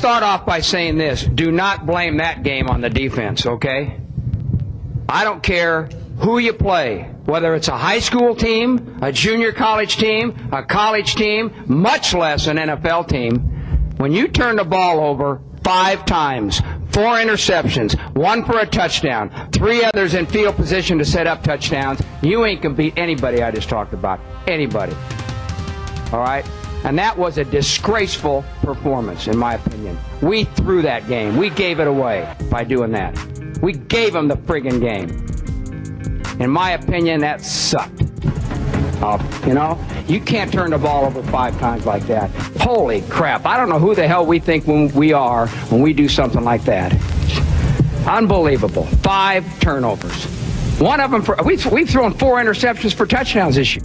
start off by saying this. Do not blame that game on the defense, okay? I don't care who you play, whether it's a high school team, a junior college team, a college team, much less an NFL team. When you turn the ball over five times, four interceptions, one for a touchdown, three others in field position to set up touchdowns, you ain't going to beat anybody I just talked about. Anybody. All right? And that was a disgraceful performance, in my opinion. We threw that game. We gave it away by doing that. We gave them the friggin' game. In my opinion, that sucked. Uh, you know, you can't turn the ball over five times like that. Holy crap. I don't know who the hell we think when we are when we do something like that. Unbelievable. Five turnovers. One of them for, we've, we've thrown four interceptions for touchdowns this year.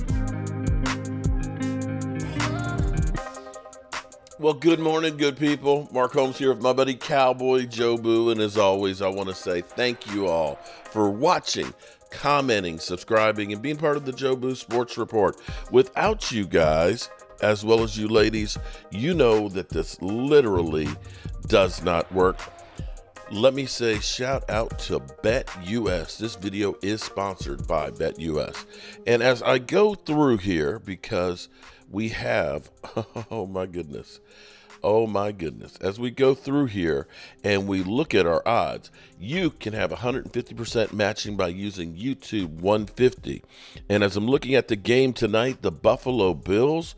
Well, good morning, good people. Mark Holmes here with my buddy Cowboy Jobu. And as always, I want to say thank you all for watching, commenting, subscribing, and being part of the Jobu Sports Report. Without you guys, as well as you ladies, you know that this literally does not work. Let me say shout out to BetUS. This video is sponsored by BetUS. And as I go through here, because we have, oh my goodness, oh my goodness, as we go through here and we look at our odds, you can have 150% matching by using YouTube 150. And as I'm looking at the game tonight, the Buffalo Bills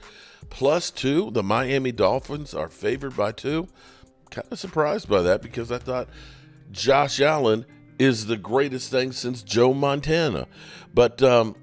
plus two, the Miami Dolphins are favored by two. Kind of surprised by that because I thought Josh Allen is the greatest thing since Joe Montana. But um,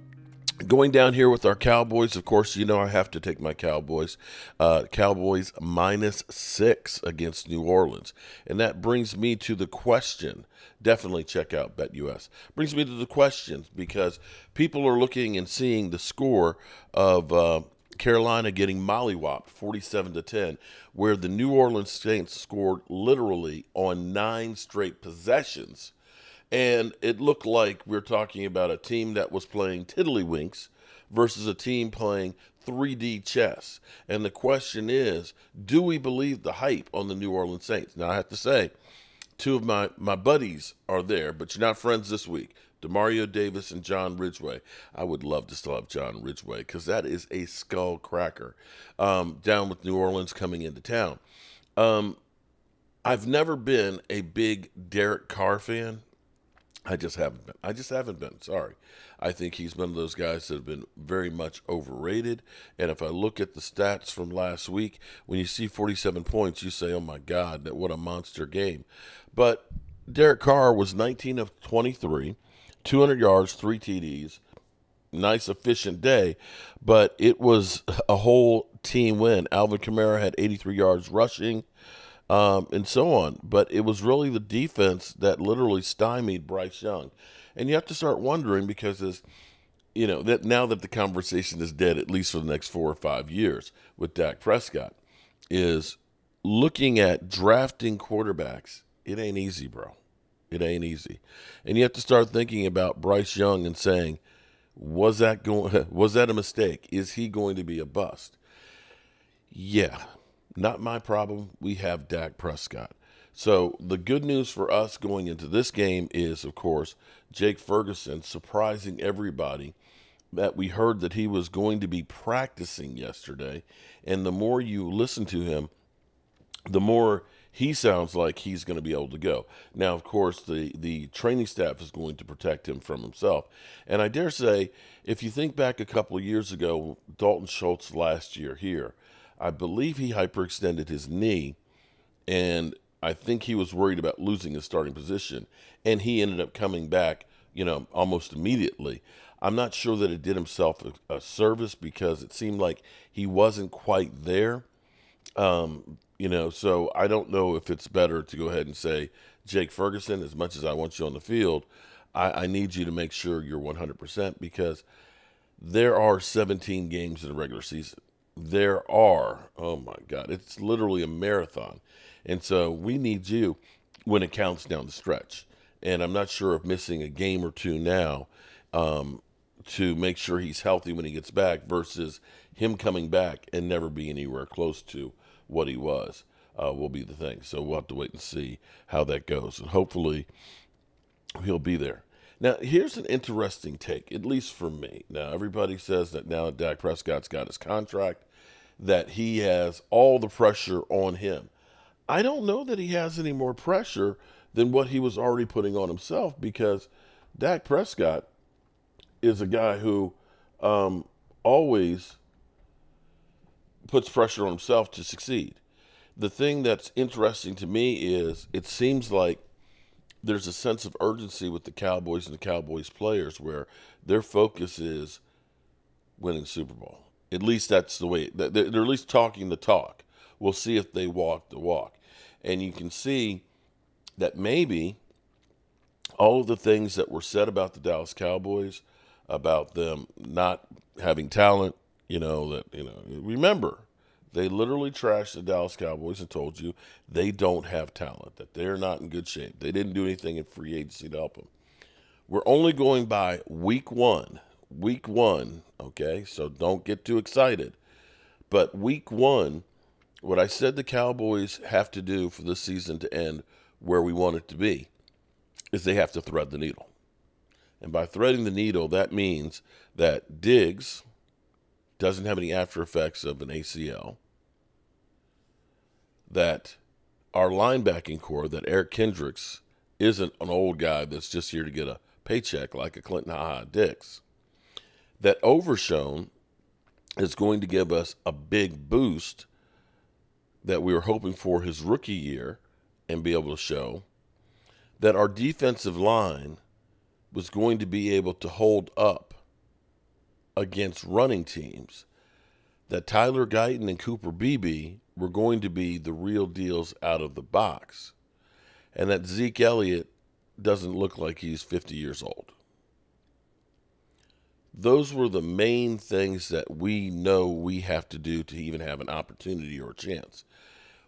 going down here with our Cowboys, of course, you know I have to take my Cowboys. Uh, Cowboys minus six against New Orleans. And that brings me to the question. Definitely check out BetUS. Brings me to the questions because people are looking and seeing the score of uh, Carolina getting mollywopped 47 to 10, where the New Orleans Saints scored literally on nine straight possessions and it looked like we are talking about a team that was playing tiddlywinks versus a team playing 3D chess. And the question is, do we believe the hype on the New Orleans Saints? Now, I have to say, two of my, my buddies are there, but you're not friends this week. Demario Davis and John Ridgeway. I would love to still have John Ridgeway because that is a skull cracker um, down with New Orleans coming into town. Um, I've never been a big Derek Carr fan. I just haven't been. I just haven't been. Sorry. I think he's one of those guys that have been very much overrated. And if I look at the stats from last week, when you see 47 points, you say, oh my God, that what a monster game. But Derek Carr was 19 of 23, 200 yards, three TDs. Nice, efficient day, but it was a whole team win. Alvin Kamara had 83 yards rushing um, and so on. But it was really the defense that literally stymied Bryce Young. And you have to start wondering because as you know that now that the conversation is dead, at least for the next four or five years with Dak Prescott, is looking at drafting quarterbacks. It ain't easy, bro. It ain't easy, and you have to start thinking about Bryce Young and saying, was that going? Was that a mistake? Is he going to be a bust? Yeah, not my problem. We have Dak Prescott. So the good news for us going into this game is, of course, Jake Ferguson surprising everybody that we heard that he was going to be practicing yesterday. And the more you listen to him, the more he sounds like he's going to be able to go. Now, of course, the, the training staff is going to protect him from himself. And I dare say, if you think back a couple of years ago, Dalton Schultz last year here, I believe he hyperextended his knee, and I think he was worried about losing his starting position, and he ended up coming back, you know, almost immediately. I'm not sure that it did himself a, a service because it seemed like he wasn't quite there. Um, you know, so I don't know if it's better to go ahead and say, Jake Ferguson, as much as I want you on the field, I, I need you to make sure you're 100% because there are 17 games in the regular season there are, oh my God, it's literally a marathon. And so we need you when it counts down the stretch. And I'm not sure if missing a game or two now um, to make sure he's healthy when he gets back versus him coming back and never be anywhere close to what he was. uh, will be the thing. So we'll have to wait and see how that goes, and hopefully he'll be there. Now, here's an interesting take, at least for me. Now, everybody says that now Dak Prescott's got his contract, that he has all the pressure on him. I don't know that he has any more pressure than what he was already putting on himself because Dak Prescott is a guy who um, always puts pressure on himself to succeed. The thing that's interesting to me is it seems like there's a sense of urgency with the Cowboys and the Cowboys players where their focus is winning Super Bowl. At least that's the way they're at least talking the talk. We'll see if they walk the walk. And you can see that maybe all of the things that were said about the Dallas Cowboys, about them not having talent, you know, that, you know, remember, they literally trashed the Dallas Cowboys and told you they don't have talent, that they're not in good shape. They didn't do anything in free agency to help them. We're only going by week one. Week one, okay? So don't get too excited. But week one, what I said the Cowboys have to do for this season to end where we want it to be is they have to thread the needle. And by threading the needle, that means that Diggs doesn't have any after effects of an ACL that our linebacking corps, that Eric Kendricks isn't an old guy that's just here to get a paycheck like a Clinton Ha Dix. That Overshown is going to give us a big boost that we were hoping for his rookie year and be able to show. That our defensive line was going to be able to hold up against running teams. That Tyler Guyton and Cooper Beebe were going to be the real deals out of the box, and that Zeke Elliott doesn't look like he's 50 years old. Those were the main things that we know we have to do to even have an opportunity or a chance.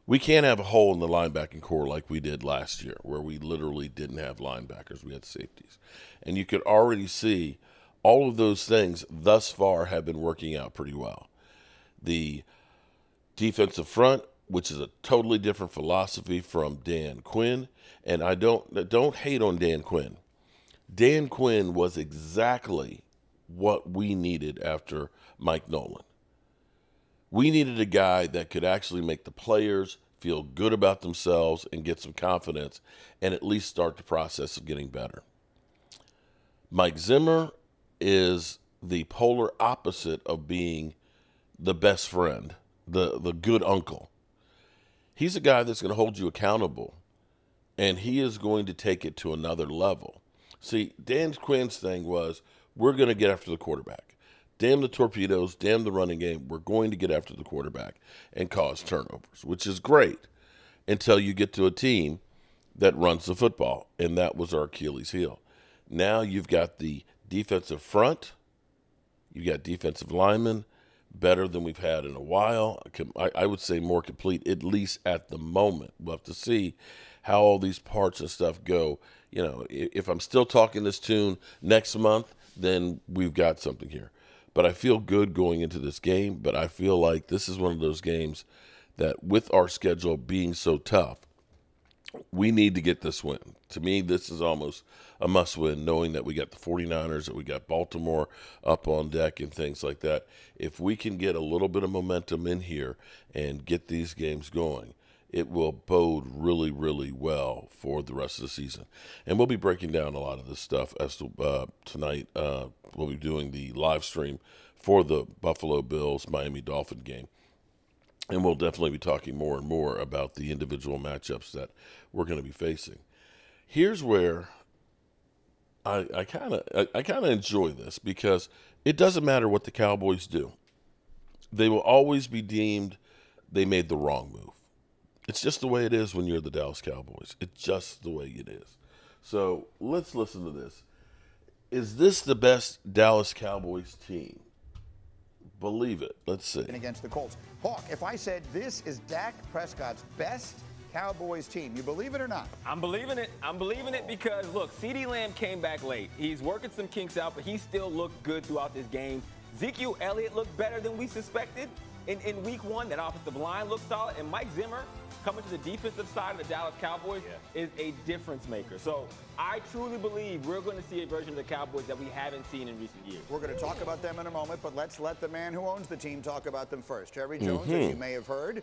We can't have a hole in the linebacking corps like we did last year, where we literally didn't have linebackers, we had safeties. And you could already see all of those things thus far have been working out pretty well. The defensive front, which is a totally different philosophy from Dan Quinn. And I don't don't hate on Dan Quinn. Dan Quinn was exactly what we needed after Mike Nolan. We needed a guy that could actually make the players feel good about themselves and get some confidence and at least start the process of getting better. Mike Zimmer is the polar opposite of being the best friend the the good uncle. He's a guy that's going to hold you accountable, and he is going to take it to another level. See, Dan Quinn's thing was we're going to get after the quarterback. Damn the torpedoes, damn the running game. We're going to get after the quarterback and cause turnovers, which is great until you get to a team that runs the football, and that was our Achilles heel. Now you've got the defensive front, you've got defensive linemen, better than we've had in a while. I, would say more complete, at least at the moment. We'll have to see how all these parts and stuff go. You know, if I'm still talking this tune next month, then we've got something here. But I feel good going into this game. But I feel like this is one of those games that, with our schedule being so tough, we need to get this win. To me, this is almost a must win, knowing that we got the 49ers, that we got Baltimore up on deck, and things like that. If we can get a little bit of momentum in here and get these games going, it will bode really, really well for the rest of the season. And we'll be breaking down a lot of this stuff as to, uh, tonight. Uh, we'll be doing the live stream for the Buffalo Bills Miami Dolphin game and we'll definitely be talking more and more about the individual matchups that we're going to be facing. Here's where I kind of I, I kind of enjoy this because it doesn't matter what the Cowboys do; they will always be deemed they made the wrong move. It's just the way it is when you're the Dallas Cowboys. It's just the way it is. So let's listen to this. Is this the best Dallas Cowboys team? Believe it. Let's see. Against the Colts. Hawk, if I said this is Dak Prescott's best Cowboys team, you believe it or not? I'm believing it. I'm believing it because, look, CeeDee Lamb came back late. He's working some kinks out, but he still looked good throughout this game. Ezekiel Elliott looked better than we suspected. In, in week one, that offensive line looks solid, and Mike Zimmer coming to the defensive side of the Dallas Cowboys Yeah. is a difference maker. So I truly believe we're going to see a version of the Cowboys that we haven't seen in recent years. We're going to talk about them in a moment, but let's let the man who owns the team talk about them first. Jerry Jones, as mm-hmm. you may have heard,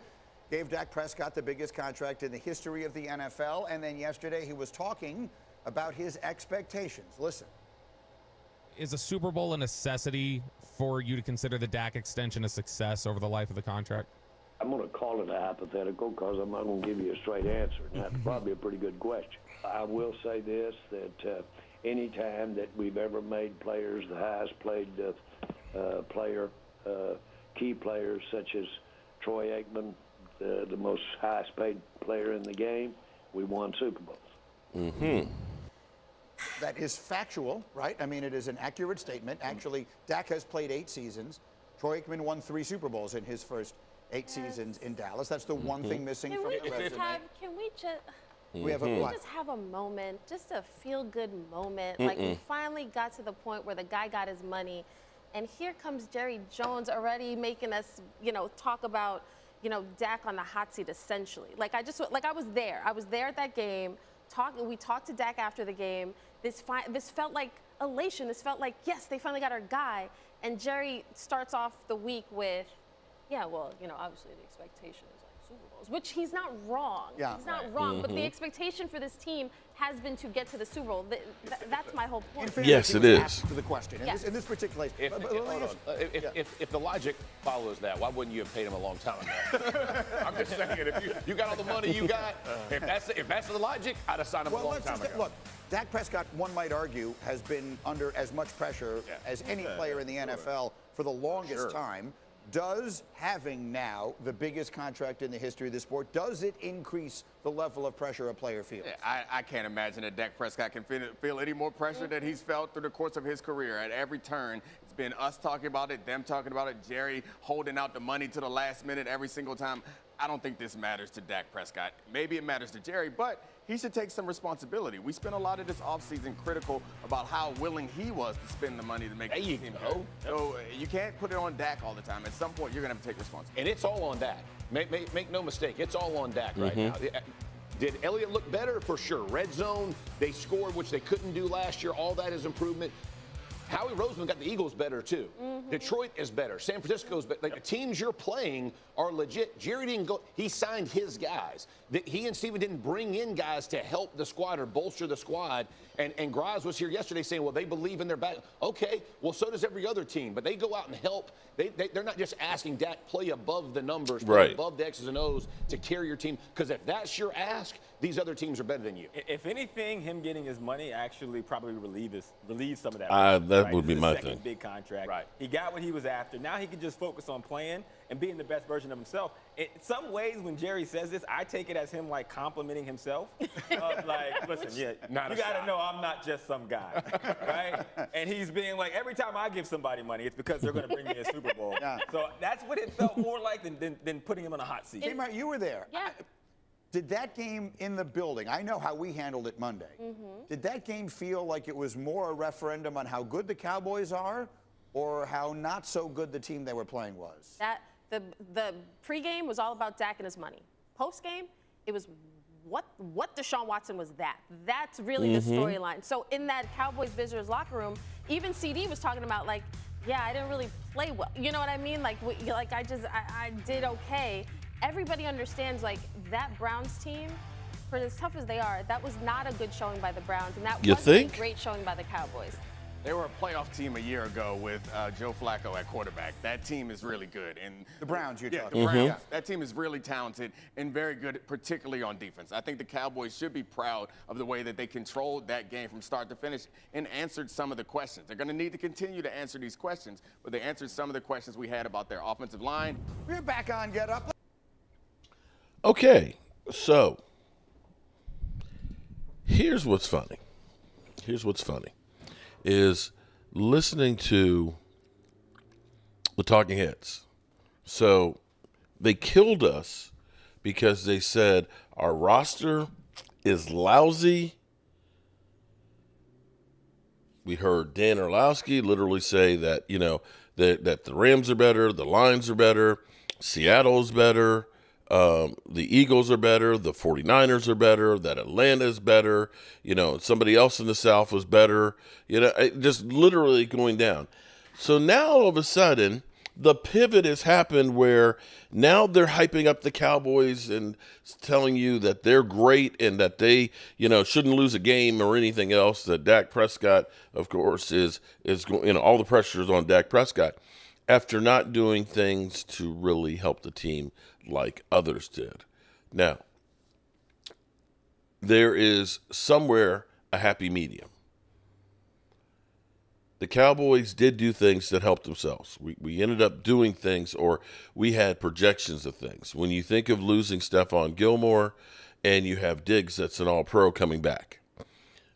gave Dak Prescott the biggest contract in the history of the NFL, and then yesterday he was talking about his expectations. Listen. Is a Super Bowl a necessity for you to consider the Dak extension a success over the life of the contract? I'm going to call it a hypothetical because I'm not going to give you a straight answer, and that's probably a pretty good question. I will say this: that uh, any time that we've ever made players the highest paid uh, uh, player, uh, key players such as Troy Aikman, the, the most highest paid player in the game, we won Super Bowls. That is factual, right? I mean, it is an accurate statement. Mm-hmm. Actually, Dak has played eight seasons. Troy Aikman won three Super Bowls in his first eight seasons in Dallas. That's the one mm-hmm. thing missing Can from we the just resume. have? Can we just? Mm-hmm. we have a Can we just have a moment, just a feel-good moment? Like we finally got to the point where the guy got his money, and here comes Jerry Jones already making us, you know, talk about, you know, Dak on the hot seat essentially. Like I just, like I was there. I was there at that game. Talk, we talked to Dak after the game. This, this felt like elation. This felt like yes, they finally got our guy. And Jerry starts off the week with, yeah, well, you know, obviously the expectation is like Bowls, which he's not wrong. Yeah. He's not wrong, but the expectation for this team has been to get to the Super Bowl. Th- th- that's my whole point. fairness, Yes, he it was is. To the question, in, Yes. this, in this particular case. If, But- but if- let me hold on. Uh, If, yeah. if, if the logic follows that, why wouldn't you have paid him a long time ago? I'm just saying, if you, you got all the money you got, if that's if that's the logic, I'd have signed him a Well, long let's time just ago. look. Dak Prescott, one might argue, has been under as much pressure Yeah. as any player in the NFL for the longest Sure. time. Does having now the biggest contract in the history of the sport does it increase the level of pressure a player feels? Yeah, I, I can't imagine that Dak Prescott can feel, feel any more pressure that he's felt through the course of his career. At every turn, it's been us talking about it, them talking about it, Jerry holding out the money to the last minute every single time. I don't think this matters to Dak Prescott. Maybe it matters to Jerry, but he should take some responsibility. We spent a lot of this offseason critical about how willing he was to spend the money to make There the you team go. good. So uh, you can't put it on Dak all the time. At some point, you're going to have to take responsibility. And it's all on Dak. Make, make, make no mistake, it's all on Dak right now. Did Elliott look better? For sure. Red zone, they scored, which they couldn't do last year. All that is improvement. Howie Roseman got the Eagles better too. Mm-hmm. Detroit is better. San Francisco's better. Like the teams you're playing are legit. Jerry didn't go. He signed his guys. The- He and Stephen didn't bring in guys to help the squad or bolster the squad. And and Graz was here yesterday saying, well, they believe in their back. Okay, well, so does every other team. But they go out and help. They, they they're not just asking Dak play above the numbers, play Right. above the X's and O's to carry your team. Because if that's your ask, these other teams are better than you. If anything, him getting his money actually probably relieves relieves some of that. Uh, pressure, that right? would This be my second thing. Big contract. Right. He got what he was after. Now he can just focus on playing and being the best version of himself. In some ways, when Jerry says this, I take it as him like complimenting himself. Of like, listen, yeah, Not you got to know I'm not just some guy, right? And he's being like, every time I give somebody money, it's because they're going to bring me a Super Bowl. Yeah. So that's what it felt more like than, than, than putting him on a hot seat. Kmart, you were there. Yeah. I- Did that game in the building, I know how we handled it Monday. Mm-hmm. Did that game feel like it was more a referendum on how good the Cowboys are or how not so good the team they were playing was? That the the pregame was all about Dak and his money. Postgame, it was what what Deshaun Watson was that. That's really the storyline. So in that Cowboys visitors locker room, even CeeDee was talking about like, yeah, I didn't really play well. You know what I mean? Like we- like I just I, I did okay. Everybody understands like that Browns team. For as tough as they are, that was not a good showing by the Browns, and that You wasn't think? a great showing by the Cowboys. They were a playoff team a year ago with uh, Joe Flacco at quarterback. That team is really good. And The Browns, you're yeah, talking the about. Browns. Yeah. That team is really talented and very good, particularly on defense. I think the Cowboys should be proud of the way that they controlled that game from start to finish and answered some of the questions. They're going to need to continue to answer these questions, but they answered some of the questions we had about their offensive line. We're back on Get Up. Okay, so here's what's funny. Here's what's funny is listening to the Talking Heads. So they killed us because they said our roster is lousy. We heard Dan Orlovsky literally say that, you know, that, that the Rams are better, the Lions are better. Seattle's better. Um, the Eagles are better. The 49ers are better. That Atlanta is better. You know, somebody else in the South was better. You know, just literally going down. So now all of a sudden, the pivot has happened where now they're hyping up the Cowboys and telling you that they're great and that they, you know, shouldn't lose a game or anything else. That Dak Prescott, of course, is is going. You know, all the pressure is on Dak Prescott after not doing things to really help the team like others did. Now, there is somewhere a happy medium. The Cowboys did do things that helped themselves. We, we ended up doing things, or we had projections of things. When you think of losing Stephon Gilmore and you have Diggs that's an all pro coming back,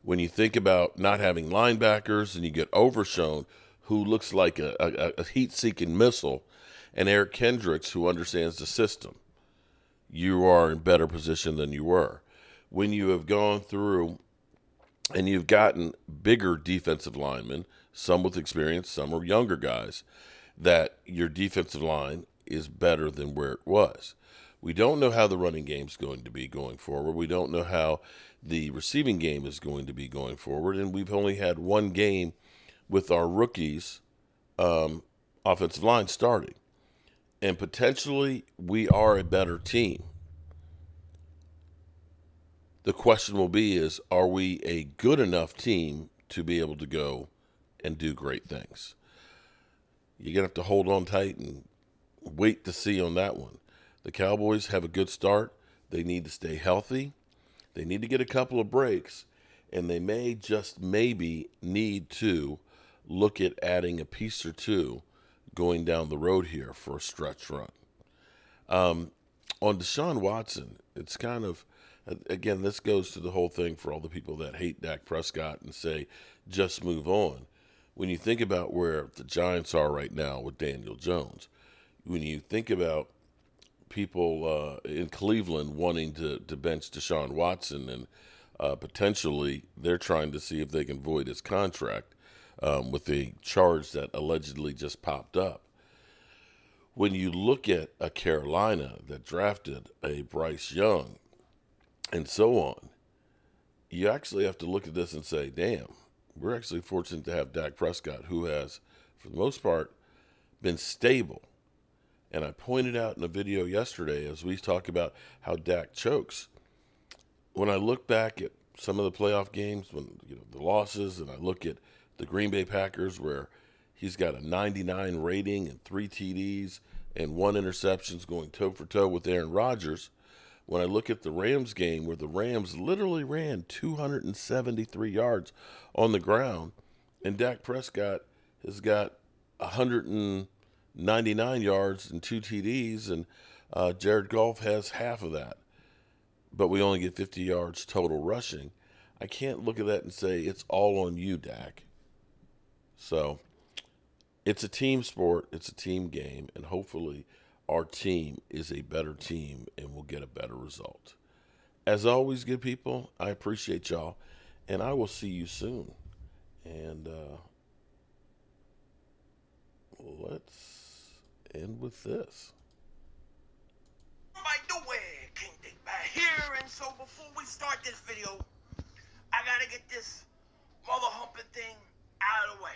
when you think about not having linebackers and you get Overshown, who looks like a, a, a heat seeking missile, and Eric Kendricks, who understands the system, you are in better position than you were. When you have gone through and you've gotten bigger defensive linemen, some with experience, some are younger guys, that your defensive line is better than where it was. We don't know how the running game is going to be going forward. We don't know how the receiving game is going to be going forward. And we've only had one game with our rookies um, offensive line starting. And potentially we are a better team. The question will be is are we a good enough team to be able to go and do great things? You're going to have to hold on tight and wait to see on that one. The Cowboys have a good start. They need to stay healthy. They need to get a couple of breaks, and they may just maybe need to look at adding a piece or two going down the road here for a stretch run. Um, on Deshaun Watson, it's kind of again, this goes to the whole thing for all the people that hate Dak Prescott and say just move on. When you think about where the Giants are right now with Daniel Jones, when you think about people uh, in Cleveland wanting to, to bench Deshaun Watson and uh, potentially they're trying to see if they can void his contract um, with the charge that allegedly just popped up. When you look at a Carolina that drafted a Bryce Young and so on, you actually have to look at this and say, damn, we're actually fortunate to have Dak Prescott, who has, for the most part, been stable. And I pointed out in a video yesterday as we talk about how Dak chokes. When I look back at some of the playoff games, when you know the losses, and I look at the Green Bay Packers, where he's got a 99 rating and three TDs and one interceptions going toe for toe with Aaron Rodgers. When I look at the Rams game, where the Rams literally ran 273 yards on the ground, and Dak Prescott has got 199 yards and two TDs, and uh, Jared Goff has half of that. But we only get 50 yards total rushing. I can't look at that and say it's all on you, Dak. So it's a team sport, it's a team game, and hopefully our team is a better team and we'll get a better result. As always, good people, I appreciate y'all, and I will see you soon. And uh, let's end with this. By the way, King Dick back here, and so before we start this video, I gotta get this mother humping thing out of the way.